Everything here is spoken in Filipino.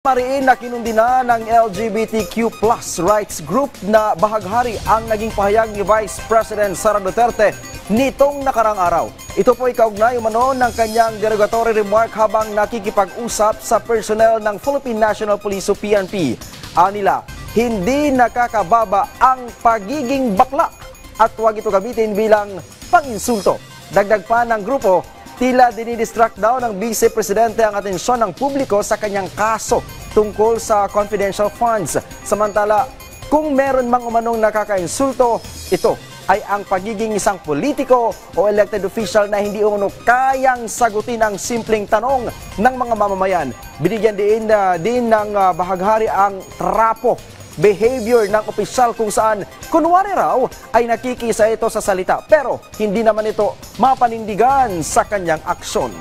Mariin na kinundi na ng LGBTQ plus rights group na bahaghari ang naging pahayag ni Vice President Sara Duterte nitong nakarang araw. Ito po ikaugnay umano ng kanyang derogatory remark habang nakikipag-usap sa personnel ng Philippine National Police o PNP. Anila, hindi nakakababa ang pagiging bakla at huwag ito gamitin bilang panginsulto. Dagdag pa ng grupo, Tila dinidistract daw ng Vice Presidente ang atensyon ng publiko sa kanyang kaso tungkol sa confidential funds. Samantala, kung meron mang umanong nakakainsulto, ito ay ang pagiging isang politiko o elected official na hindi umano kayang sagutin ang simpleng tanong ng mga mamamayan. Binigyan din, uh, din ng uh, bahaghari ang trapo behavior ng opisyal kung saan kunwari raw ay nakikisa ito sa salita pero hindi naman ito mapanindigan sa kanyang aksyon.